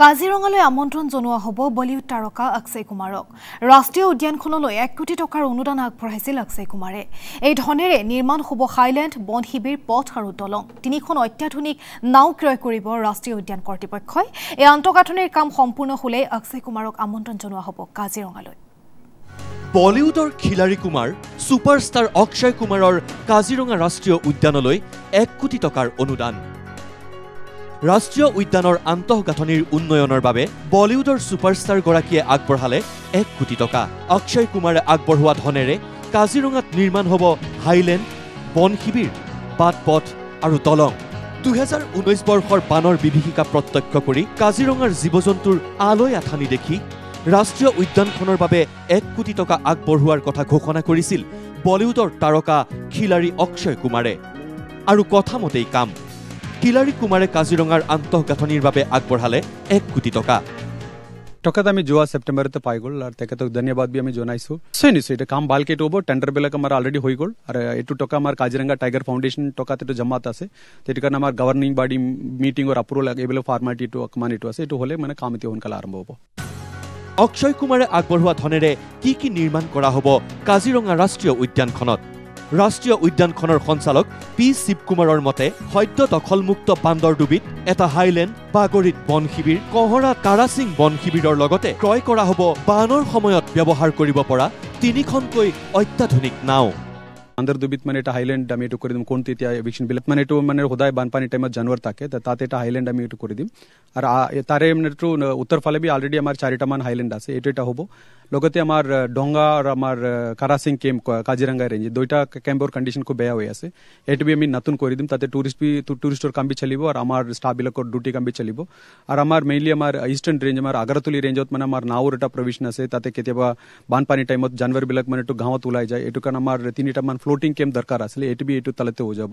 কাজিৰঙালৈ আমন্ত্ৰণ জনোৱা হ'ব বলিউড তাৰকা অক্ষয় কুমাৰক। ৰাষ্ট্ৰীয় উদ্যানখনলৈ এক কোটি টকাৰ অনুদান আগবঢ়াইছিল অক্ষয় কুমাৰে। এই ধনেৰে নিৰ্মাণ হ'ব হাইলেণ্ড বন শিবিৰ পথ আৰু দলং। তিনিখন অত্যাধুনিক নাও ক্ৰয় কৰিব ৰাষ্ট্ৰীয় উদ্যান কৰ্তৃপক্ষই। এই আন্তঃগাঁথনিৰ কাম সম্পূৰ্ণ হ'লেই অক্ষয় কুমাৰক আমন্ত্ৰণ জনোৱা হ'ব কাজিৰঙালৈ। বলিউডৰ খিলাৰী কুমাৰ ছুপাৰষ্টাৰ অক্ষয় কুমাৰৰ কাজিৰঙা ৰাষ্ট্ৰীয় উদ্যানলৈ এক কোটি টকাৰ অনুদান। ৰাষ্ট্ৰীয় উদ্যানৰ আন্তঃগাঁথনিৰ উন্নয়নৰ বাবে বলিউডৰ ছুপাৰষ্টাৰগৰাকীয়ে আগবঢ়ালে এক কোটি টকা। অক্ষয় কুমাৰে আগবঢ়োৱা ধনেৰে কাজিৰঙাত নিৰ্মাণ হ'ব হাইলেণ্ড বন শিবিৰ বাট পথ আৰু দলং। দুহেজাৰ ঊনৈছ বৰ্ষৰ বানৰ বিভীষিকা প্ৰত্যক্ষ কৰি কাজিৰঙাৰ জীৱ জন্তুৰ আলৈ আঠানি দেখি ৰাষ্ট্ৰীয় উদ্যানখনৰ বাবে এক কোটি টকা আগবঢ়োৱাৰ কথা ঘোষণা কৰিছিল বলিউডৰ তাৰকা খিলাৰী অক্ষয় কুমাৰে। আৰু কথামতেই কাম। খিলাৰী কুমাৰে কাজিৰঙাৰ আন্তঃগাঁথনিৰ বাবে আগবঢ়ালে এক কোটি টকা। টকাত আমি যোৱা ছেপ্টেম্বৰতে পাই গ'ল আৰু তেখেতক ধন্যবাদ বি আমি জনাইছোঁ। নিশ্চয় নিশ্চয় এতিয়া কাম ভালকে এইটো হ'ব টেণ্ডাৰবিলাক আমাৰ অলৰেডি হৈ গ'ল আৰু এইটো টকা আমাৰ কাজিৰঙা টাইগাৰ ফাউণ্ডেশ্যন টকাত এইটো জমাত আছে। সেইটো কাৰণে আমাৰ গভৰ্ণিং বডি মিটিঙৰ এপ্ৰুভেল এইবিলাক ফৰ্মালিটি এইটো অকণমান এইটো আছে। এইটো হ'লে মানে কাম এতিয়া সোনকালে আৰম্ভ হ'ব। অক্ষয় কুমাৰে আগবঢ়োৱা ধনেৰে কি কি নিৰ্মাণ কৰা হ'ব কাজিৰঙা ৰাষ্ট্ৰীয় উদ্যানখনত? ৰাষ্ট্ৰীয় উদ্যানখনৰ সঞ্চালক পি. শিৱকুমাৰৰ মতে সদ্য দখলমুক্ত বান্দৰডুবিত এটা হাইলেণ্ড বাগৰিত বন শিবিৰ কহৰা কাৰাচিং বন শিবিৰৰ লগতে ক্ৰয় কৰা হ'ব। বানৰ সময়ত ব্যৱহাৰ কৰিব পৰা তিনিখনকৈ অত্যাধুনিক নাও। আন্দৰদুবিত মানে এটা হাইলেণ্ড আমি এইটো কৰি দিম কোনটো এতিয়া এভিকশ্যন বিলাক মানে এইটো মানে সদায় বানপানী টাইমত জানুৱাৰ থাকে তো তাত এটা হাইলেণ্ড আমি এইটো কৰি দিম আৰু আ- তাৰে মানে এইটো উত্তৰ ফালে বি অলৰেডি আমাৰ চাৰিটামান হাইলেণ্ড আছে এইটো এটা হ'ব লগতে আমাৰ আহ, ডংগা আৰু আমাৰ আহ, কাৰাচিং কেম্প কাজিৰঙা ৰেঞ্জ দুইটা কেম্পৰ কণ্ডিশ্যন খুব বেয়া হৈ আছে এইটো বি আমি নতুন কৰি দিম তাতে টুৰিষ্ট বি টুৰিষ্টৰ কাম বি চলিব আৰু আমাৰ ষ্টাফবিলাকৰ ডিউটি কাম বি চলিব আৰু আমাৰ মেইনলি আমাৰ ইষ্টাৰ্ণ ৰেঞ্জ আমাৰ আগাৰতলি ৰেঞ্জত মানে আমাৰ নাওৰ এটা প্ৰভিশ্যন আছে তাতে কেতিয়াবা বানপানী টাইমত জানুৱাৰবিলাক মানে এইটো গাঁৱত ওলাই যায় এইটো কাৰণে আমাৰ তিনিটামান ফ্লোটিং কেম্প দৰকাৰ আছিলে এইটো বি এইটো তালতে হৈ যাব।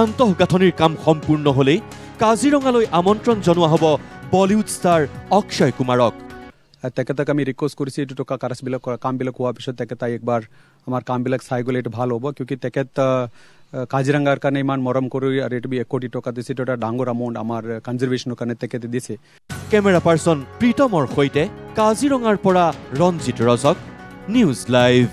আন্তঃগাঁথনিৰ কাম সম্পূৰ্ণ হ'লেই কাজিৰঙালৈ আমন্ত্ৰণ জনোৱা হ'ব বলিউড ষ্টাৰ অক্ষয় কুমাৰক। আৰু তেখেতক আমি ৰিকুৱেষ্ট কৰিছোঁ এইটো টকা কাগজবিলাক কৰা কামবিলাক হোৱাৰ পিছত তেখেতে একবাৰ আমাৰ কামবিলাক চাই গ'লে এইটো ভাল হ'ব কিয় তেখেত কাজিৰঙাৰ কাৰণে ইমান মৰম কৰি আৰু এইটো এক কোটি টকা দিছে এইটো এটা ডাঙৰ এমাউণ্ট আমাৰ কনজাৰ্ভেশ্যনৰ কাৰণে তেখেতে দিছে। কেমেৰা পাৰ্চন প্ৰীতমৰ সৈতে কাজিৰঙাৰ পৰা ৰঞ্জিত ৰজক নিউজ লাইভ।